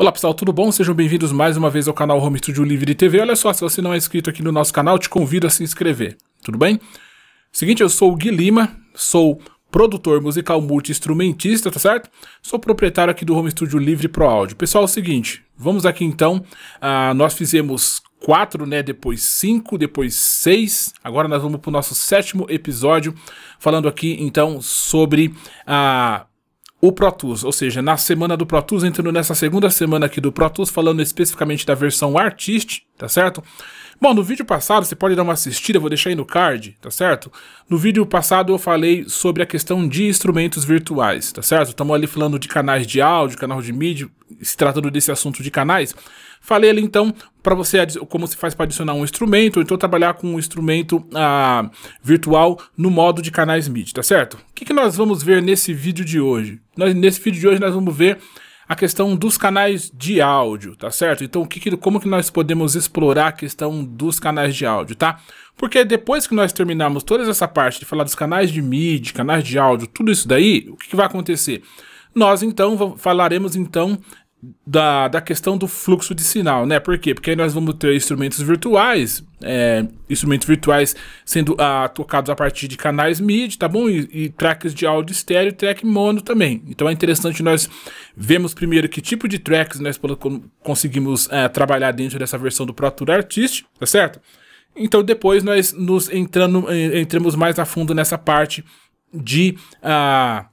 Olá pessoal, tudo bom? Sejam bem-vindos mais uma vez ao canal Home Studio Livre TV. Olha só, se você não é inscrito aqui no nosso canal, te convido a se inscrever, tudo bem? Seguinte, eu sou o Gui Lima, sou produtor musical multi-instrumentista, tá certo? Sou proprietário aqui do Home Studio Livre Pro Áudio. Pessoal, é o seguinte, vamos aqui então, uh, nós fizemos quatro, né, depois cinco, depois seis, agora nós vamos para o nosso sétimo episódio, falando aqui então sobre a... O Pro Tools, ou seja, na semana do Pro Tools, entrando nessa segunda semana aqui do Pro Tools, falando especificamente da versão Artist, tá certo? Bom, no vídeo passado, você pode dar uma assistida, vou deixar aí no card, tá certo? No vídeo passado eu falei sobre a questão de instrumentos virtuais, tá certo? Estamos ali falando de canais de áudio, canal de mídia, se tratando desse assunto de canais. Falei ali então para você como se faz para adicionar um instrumento, ou então trabalhar com um instrumento ah, virtual no modo de canais MIDI, tá certo? O que, que nós vamos ver nesse vídeo de hoje? Nós, nesse vídeo de hoje nós vamos ver a questão dos canais de áudio, tá certo? Então, que, que, como que nós podemos explorar a questão dos canais de áudio, tá? Porque depois que nós terminarmos toda essa parte de falar dos canais de MIDI, canais de áudio, tudo isso daí, o que, que vai acontecer? Nós, então, falaremos, então, da, da questão do fluxo de sinal, né? Por quê? Porque aí nós vamos ter instrumentos virtuais, é, instrumentos virtuais sendo ah, tocados a partir de canais MIDI, tá bom? E, e tracks de áudio estéreo e track mono também. Então é interessante nós vermos primeiro que tipo de tracks nós conseguimos é, trabalhar dentro dessa versão do Pro Tour Artist, tá certo? Então depois nós nos entrando, entramos mais a fundo nessa parte de... Ah,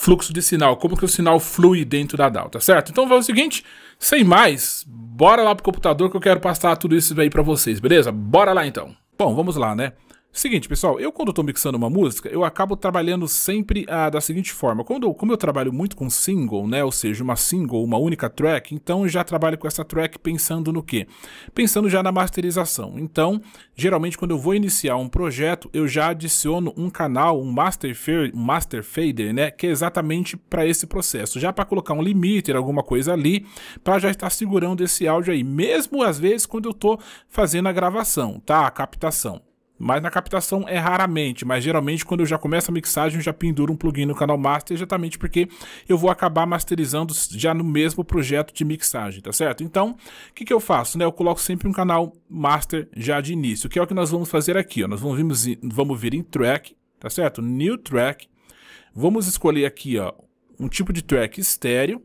fluxo de sinal, como que o sinal flui dentro da DAW, tá certo? Então vamos o seguinte, sem mais, bora lá pro computador que eu quero passar tudo isso aí para vocês, beleza? Bora lá então. Bom, vamos lá, né? Seguinte, pessoal, eu quando estou mixando uma música, eu acabo trabalhando sempre ah, da seguinte forma. Quando, como eu trabalho muito com single, né, ou seja, uma single, uma única track, então eu já trabalho com essa track pensando no quê? Pensando já na masterização. Então, geralmente quando eu vou iniciar um projeto, eu já adiciono um canal, um master, um master fader, né, que é exatamente para esse processo, já para colocar um limiter, alguma coisa ali, para já estar segurando esse áudio aí, mesmo às vezes quando eu estou fazendo a gravação, tá? A captação. Mas na captação é raramente, mas geralmente quando eu já começo a mixagem eu já penduro um plugin no canal Master, exatamente porque eu vou acabar masterizando já no mesmo projeto de mixagem, tá certo? Então, o que, que eu faço? Né? Eu coloco sempre um canal Master já de início, que é o que nós vamos fazer aqui. Ó. Nós vamos vir, vamos vir em Track, tá certo? New Track. Vamos escolher aqui ó, um tipo de track estéreo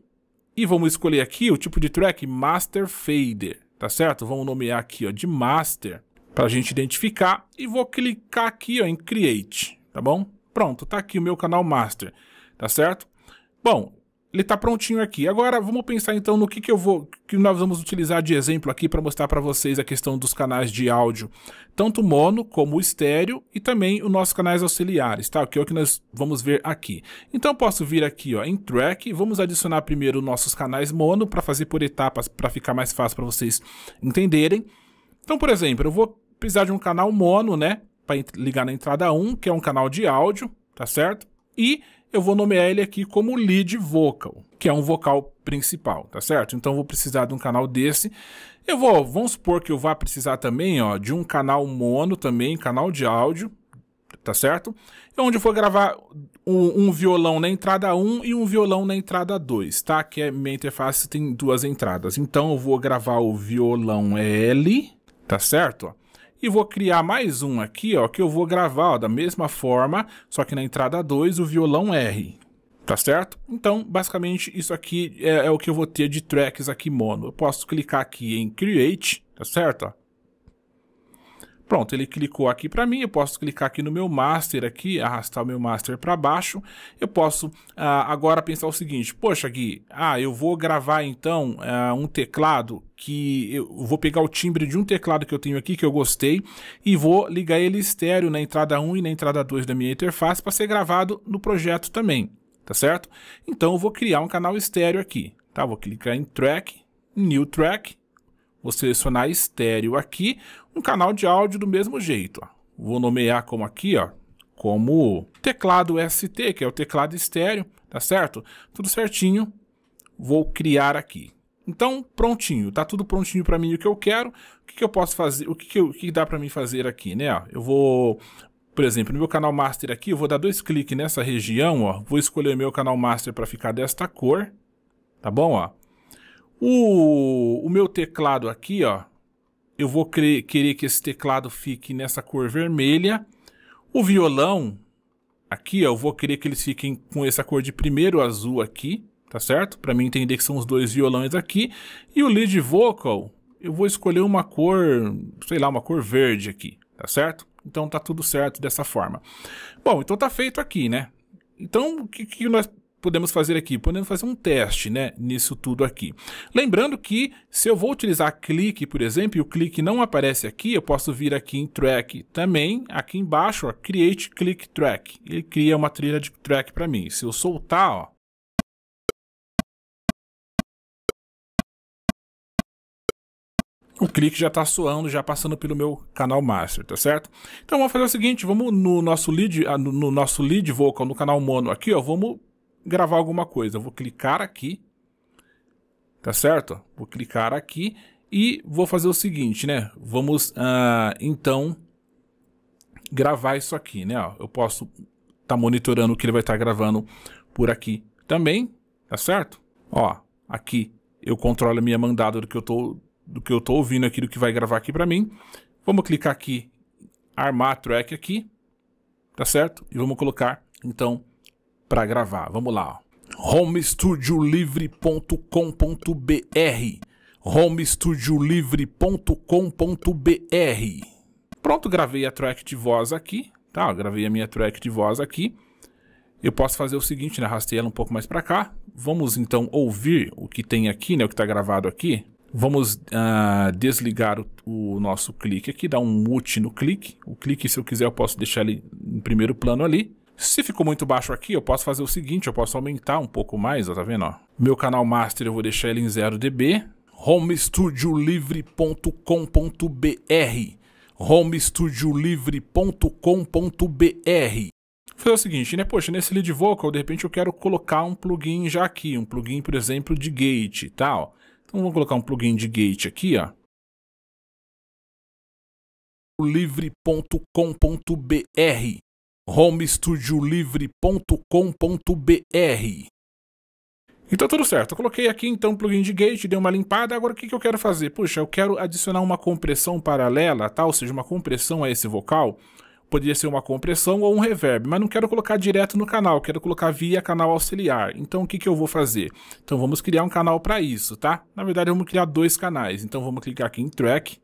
e vamos escolher aqui o tipo de track Master Fader, tá certo? Vamos nomear aqui ó, de Master para a gente identificar e vou clicar aqui ó, em Create, tá bom? Pronto, tá aqui o meu canal Master, tá certo? Bom, ele tá prontinho aqui. Agora vamos pensar então no que, que eu vou, que nós vamos utilizar de exemplo aqui para mostrar para vocês a questão dos canais de áudio, tanto mono como estéreo e também os nossos canais auxiliares, tá? Que é o que nós vamos ver aqui. Então posso vir aqui, ó, em Track, vamos adicionar primeiro nossos canais mono para fazer por etapas para ficar mais fácil para vocês entenderem. Então, por exemplo, eu vou precisar de um canal mono, né? Para ligar na entrada 1, que é um canal de áudio, tá certo? E eu vou nomear ele aqui como lead vocal, que é um vocal principal, tá certo? Então vou precisar de um canal desse. Eu vou, vamos supor que eu vá precisar também, ó, de um canal mono também, canal de áudio, tá certo? Onde eu vou gravar um, um, violão na entrada 1 e um violão na entrada 2, tá? Que é minha interface tem duas entradas. Então eu vou gravar o violão L, tá certo? E vou criar mais um aqui, ó, que eu vou gravar ó, da mesma forma, só que na entrada 2 o violão R. Tá certo? Então, basicamente, isso aqui é, é, o que eu vou ter de tracks aqui mono. Eu posso clicar aqui em Create, tá certo? Pronto, ele clicou aqui para mim, eu posso clicar aqui no meu master aqui, arrastar o meu master para baixo. Eu posso ah, agora pensar o seguinte, poxa Gui, ah, eu vou gravar então ah, um teclado que eu vou pegar o timbre de um teclado que eu tenho aqui que eu gostei e vou ligar ele estéreo na entrada 1 e na entrada 2 da minha interface para ser gravado no projeto também, tá certo? Então eu vou criar um canal estéreo aqui, tá? Vou clicar em Track, New Track, Vou selecionar estéreo aqui, um canal de áudio do mesmo jeito. Ó. Vou nomear como aqui, ó, como teclado ST, que é o teclado estéreo, tá certo? Tudo certinho. Vou criar aqui. Então, prontinho, tá tudo prontinho para mim o que eu quero. O que, que eu posso fazer? O que, que, eu, o que dá para mim fazer aqui, né? Eu vou, por exemplo, no meu canal master aqui, eu vou dar dois cliques nessa região, ó. Vou escolher meu canal master para ficar desta cor, tá bom, ó? O, o meu teclado aqui, ó, eu vou querer que esse teclado fique nessa cor vermelha. O violão, aqui, ó, eu vou querer que eles fiquem com essa cor de primeiro azul aqui, tá certo? Para mim entender que são os dois violões aqui. E o lead vocal, eu vou escolher uma cor, sei lá, uma cor verde aqui, tá certo? Então tá tudo certo dessa forma. Bom, então tá feito aqui, né? Então, o que, que nós podemos fazer aqui? Podemos fazer um teste, né, nisso tudo aqui. Lembrando que se eu vou utilizar clique, por exemplo, e o clique não aparece aqui, eu posso vir aqui em track também, aqui embaixo, ó, create click track. Ele cria uma trilha de track para mim. Se eu soltar, ó, o clique já está soando, já passando pelo meu canal master, tá certo? Então vamos fazer o seguinte, vamos no nosso lead, ah, no nosso lead vocal no canal mono aqui, ó, vamos gravar alguma coisa. Eu vou clicar aqui, tá certo? Vou clicar aqui e vou fazer o seguinte, né? Vamos, uh, então, gravar isso aqui, né? Ó, eu posso estar tá monitorando o que ele vai estar tá gravando por aqui também, tá certo? Ó, aqui eu controlo a minha mandada do que eu tô, do que eu tô ouvindo aqui, do que vai gravar aqui para mim. Vamos clicar aqui, armar track aqui, tá certo? E vamos colocar, então, para gravar. Vamos lá. homestudiolivre.com.br homestudiolivre.com.br Pronto, gravei a track de voz aqui, tá? gravei a minha track de voz aqui. Eu posso fazer o seguinte, né? Arrastei ela um pouco mais para cá. Vamos então ouvir o que tem aqui, né? O que está gravado aqui. Vamos uh, desligar o, o, nosso clique aqui, dar um mute no clique. O clique, se eu quiser, eu posso deixar ele em primeiro plano ali. Se ficou muito baixo aqui, eu posso fazer o seguinte, eu posso aumentar um pouco mais, ó, tá vendo? Ó? Meu canal master eu vou deixar ele em 0 dB. homestudiolivre.com.br homestudiolivre.com.br Fazer o seguinte, né? Poxa, nesse lead vocal, de repente eu quero colocar um plugin já aqui, um plugin, por exemplo, de gate e tal. Então vamos colocar um plugin de gate aqui, ó livre.com.br homestudiolivre.com.br então tudo certo, eu coloquei aqui então o plugin de gate, dei uma limpada, agora o que, que eu quero fazer? Puxa, eu quero adicionar uma compressão paralela, tá? ou seja, uma compressão a esse vocal, poderia ser uma compressão ou um reverb, mas não quero colocar direto no canal, quero colocar via canal auxiliar. Então o que, que eu vou fazer? Então vamos criar um canal para isso, tá? Na verdade vamos criar dois canais, então vamos clicar aqui em Track,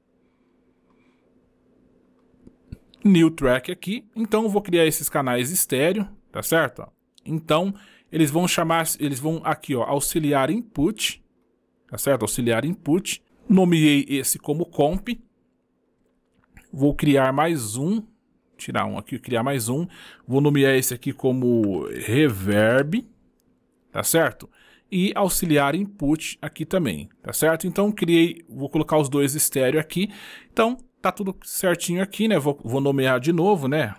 new track aqui. Então eu vou criar esses canais estéreo, tá certo? Então eles vão chamar, eles vão aqui, ó, auxiliar input, tá certo? Auxiliar input. Nomeei esse como comp. Vou criar mais um, tirar um aqui, criar mais um. Vou nomear esse aqui como reverb, tá certo? E auxiliar input aqui também, tá certo? Então criei, vou colocar os dois estéreo aqui. Então tá tudo certinho aqui, né? Vou, vou nomear de novo, né?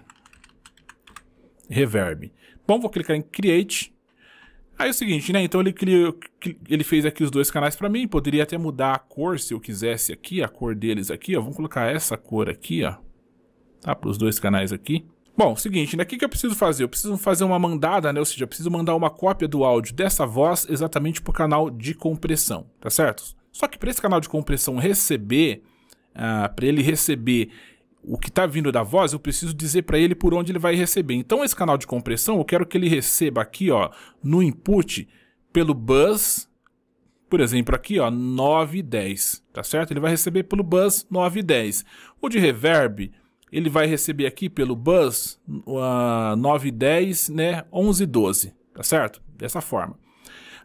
Reverb. Bom, vou clicar em Create. Aí é o seguinte, né? Então ele criou, ele fez aqui os dois canais para mim. Poderia até mudar a cor se eu quisesse aqui, a cor deles aqui, ó. Vamos colocar essa cor aqui, ó. Tá? Para os dois canais aqui. Bom, seguinte, né? O que, que eu preciso fazer? Eu preciso fazer uma mandada, né? Ou seja, eu preciso mandar uma cópia do áudio dessa voz exatamente para o canal de compressão, tá certo? Só que para esse canal de compressão receber ah, para ele receber o que está vindo da voz, eu preciso dizer para ele por onde ele vai receber. Então, esse canal de compressão, eu quero que ele receba aqui, ó, no input, pelo bus, por exemplo, aqui, ó, 9 e 10, tá certo? Ele vai receber pelo bus 9 e 10. O de reverb, ele vai receber aqui pelo bus uh, 9 e 10, né, 11 e 12, tá certo? Dessa forma.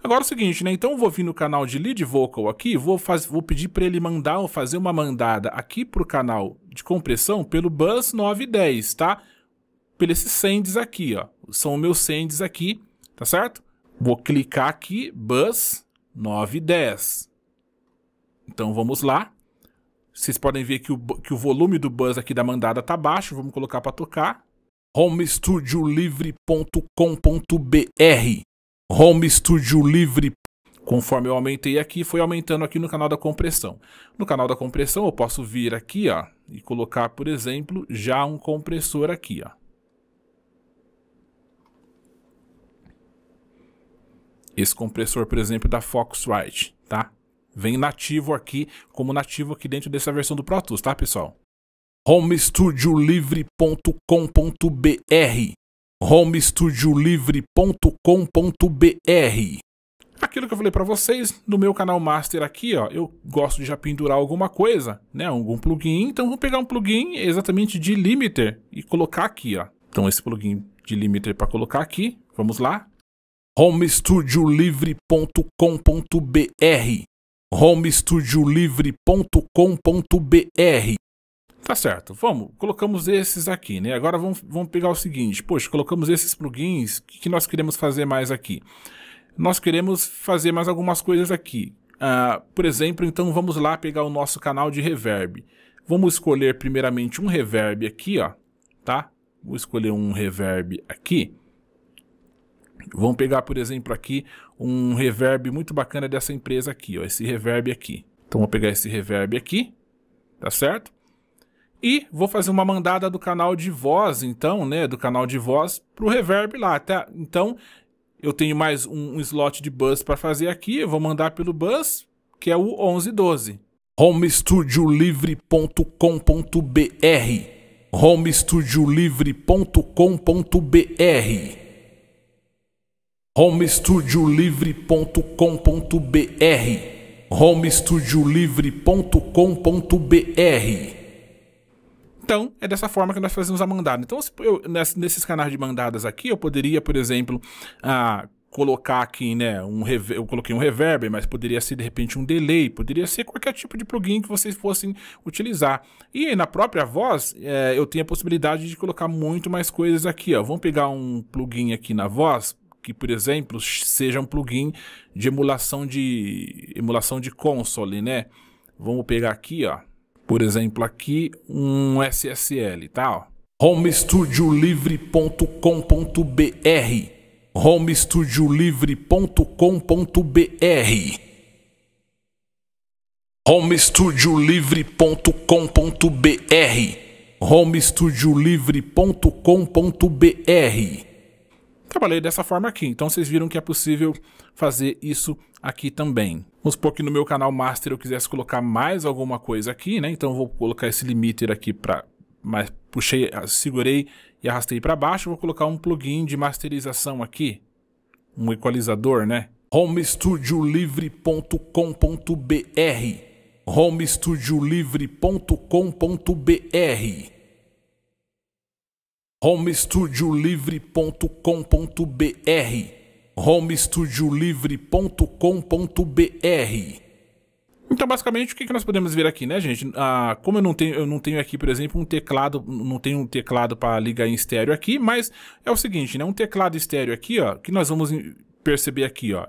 Agora é o seguinte, né? Então eu vou vir no canal de lead vocal aqui, vou, faz, vou pedir para ele mandar ou fazer uma mandada aqui pro canal de compressão pelo bus 910, tá? Pelos esses sends aqui, ó. São meus sends aqui, tá certo? Vou clicar aqui, bus 910. Então vamos lá. Vocês podem ver que o, que o volume do buzz aqui da mandada tá baixo, vamos colocar para tocar. homestudiolivre.com.br Home Studio Livre. Conforme eu aumentei aqui, foi aumentando aqui no canal da compressão. No canal da compressão, eu posso vir aqui, ó, e colocar, por exemplo, já um compressor aqui, ó. Esse compressor, por exemplo, da Focusrite, tá? Vem nativo aqui, como nativo aqui dentro dessa versão do Pro Tools, tá, pessoal? homestudiolivre.com.br homestudiolivre.com.br Aquilo que eu falei para vocês, no meu canal master aqui, ó, eu gosto de já pendurar alguma coisa, né, algum plugin, então vou pegar um plugin exatamente de limiter e colocar aqui, ó. Então esse plugin de limiter para colocar aqui, vamos lá. homestudiolivre.com.br homestudiolivre.com.br Tá certo, vamos, colocamos esses aqui, né? Agora vamos, vamos pegar o seguinte, poxa, colocamos esses plugins, o que, que nós queremos fazer mais aqui? Nós queremos fazer mais algumas coisas aqui. Uh, por exemplo, então vamos lá pegar o nosso canal de reverb. Vamos escolher primeiramente um reverb aqui, ó, tá? Vou escolher um reverb aqui. Vamos pegar, por exemplo, aqui um reverb muito bacana dessa empresa aqui, ó, esse reverb aqui. Então vou pegar esse reverb aqui, tá certo? E vou fazer uma mandada do canal de voz, então, né, do canal de voz pro reverb lá, tá? Então, eu tenho mais um, um slot de bus para fazer aqui, eu vou mandar pelo bus, que é o 1112. homestudiolivre.com.br homestudiolivre.com.br homestudiolivre.com.br homestudiolivre.com.br então, é dessa forma que nós fazemos a mandada. Então, eu, nesses canais de mandadas aqui, eu poderia, por exemplo, ah, colocar aqui, né, um eu coloquei um reverb, mas poderia ser de repente um delay, poderia ser qualquer tipo de plugin que vocês fossem utilizar. E na própria voz, é, eu tenho a possibilidade de colocar muito mais coisas aqui, ó. Vamos pegar um plugin aqui na voz, que por exemplo, seja um plugin de emulação de emulação de console, né? Vamos pegar aqui, ó por exemplo, aqui um SSL, tá? homestudiolivre.com.br homestudiolivre.com.br homestudiolivre.com.br homestudiolivre.com.br Trabalhei dessa forma aqui, então vocês viram que é possível fazer isso aqui também. Vamos supor que no meu canal Master eu quisesse colocar mais alguma coisa aqui, né? Então vou colocar esse limiter aqui para mas puxei, segurei e arrastei para baixo, vou colocar um plugin de masterização aqui, um equalizador, né? homestudiolivre.com.br homestudiolivre.com.br homestudiolivre.com.br homestudiolivre.com.br então, basicamente, o que, que nós podemos ver aqui, né, gente? Ah, como eu não, tenho, eu não tenho aqui, por exemplo, um teclado, não tenho um teclado para ligar em estéreo aqui, mas é o seguinte, né? Um teclado estéreo aqui, ó, que nós vamos perceber aqui, ó.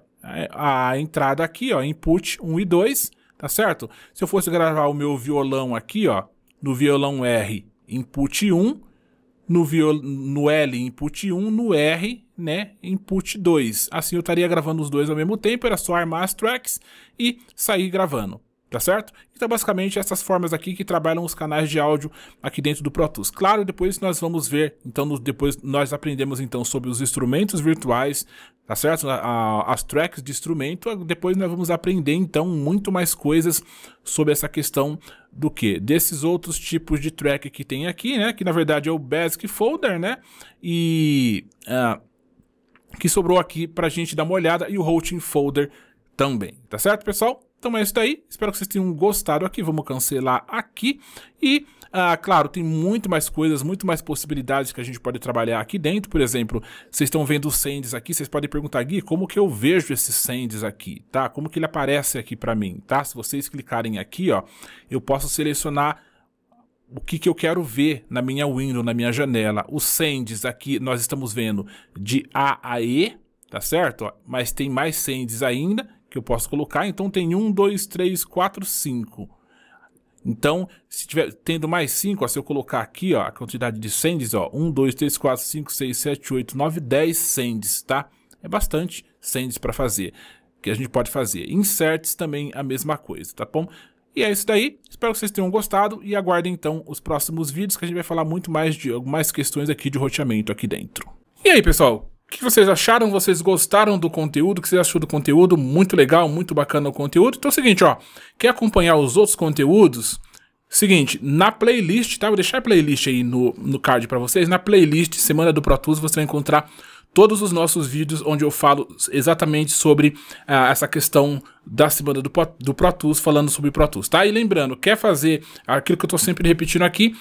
A entrada aqui, ó, input 1 e 2, tá certo? Se eu fosse gravar o meu violão aqui, ó, no violão R, input 1, no, viol... no L input 1, no R, né, input 2. Assim eu estaria gravando os dois ao mesmo tempo, era só armar as tracks e sair gravando. Tá certo? Então, basicamente, essas formas aqui que trabalham os canais de áudio aqui dentro do Pro Tools. Claro, depois nós vamos ver, então, depois nós aprendemos, então, sobre os instrumentos virtuais, tá certo? As tracks de instrumento, depois nós vamos aprender, então, muito mais coisas sobre essa questão do que? Desses outros tipos de track que tem aqui, né? Que, na verdade, é o Basic Folder, né? E... Uh, que sobrou aqui pra gente dar uma olhada, e o Routing Folder também, tá certo, pessoal? Então é isso daí, espero que vocês tenham gostado aqui, vamos cancelar aqui e, ah, claro, tem muito mais coisas, muito mais possibilidades que a gente pode trabalhar aqui dentro, por exemplo, vocês estão vendo os sands aqui, vocês podem perguntar, Gui, como que eu vejo esses sands aqui, tá? Como que ele aparece aqui para mim, tá? Se vocês clicarem aqui, ó, eu posso selecionar o que, que eu quero ver na minha window, na minha janela. Os sands aqui nós estamos vendo de A a E, tá certo? Mas tem mais sands ainda, que eu posso colocar. Então tem 1, 2, 3, 4, 5. Então, se tiver tendo mais 5, se eu colocar aqui ó, a quantidade de sands, ó, 1, 2, 3, 4, 5, 6, 7, 8, 9, 10 sands, tá? É bastante sands para fazer, que a gente pode fazer. Inserts também a mesma coisa, tá bom? E é isso daí, espero que vocês tenham gostado e aguardem então os próximos vídeos que a gente vai falar muito mais de algumas questões aqui de roteamento aqui dentro. E aí pessoal, O que vocês acharam? Vocês gostaram do conteúdo? O que vocês achou do conteúdo? Muito legal, muito bacana o conteúdo. Então é o seguinte, ó. Quer acompanhar os outros conteúdos? Seguinte, na playlist, tá? Vou deixar a playlist aí no, no card para vocês. Na playlist Semana do Pro Tools você vai encontrar todos os nossos vídeos onde eu falo exatamente sobre uh, essa questão da semana do, do Pro Tools, falando sobre Pro Tools, tá? E lembrando, quer fazer aquilo que eu tô sempre repetindo aqui,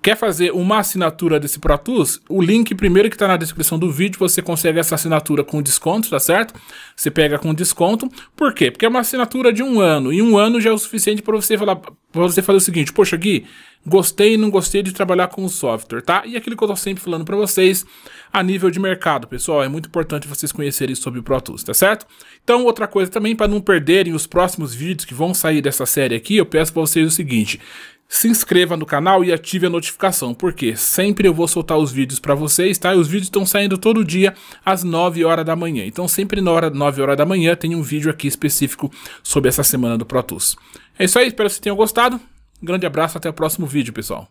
quer fazer uma assinatura desse Pro Tools, o link primeiro que tá na descrição do vídeo, você consegue essa assinatura com desconto, tá certo? Você pega com desconto, por quê? Porque é uma assinatura de um ano, e um ano já é o suficiente para você falar, para você fazer o seguinte, poxa Gui, gostei e não gostei de trabalhar com o software, tá? E aquilo que eu tô sempre falando para vocês, a nível de mercado, pessoal, é muito importante vocês conhecerem sobre o Pro Tools, tá certo? Então, outra coisa também, para não perderem os próximos vídeos que vão sair dessa série aqui, eu peço para vocês o seguinte, se inscreva no canal e ative a notificação, porque sempre eu vou soltar os vídeos para vocês, tá? E os vídeos estão saindo todo dia às 9 horas da manhã. Então sempre na hora 9 horas da manhã tem um vídeo aqui específico sobre essa semana do Pro Tools. É isso aí, espero que vocês tenham gostado. Um grande abraço, até o próximo vídeo, pessoal.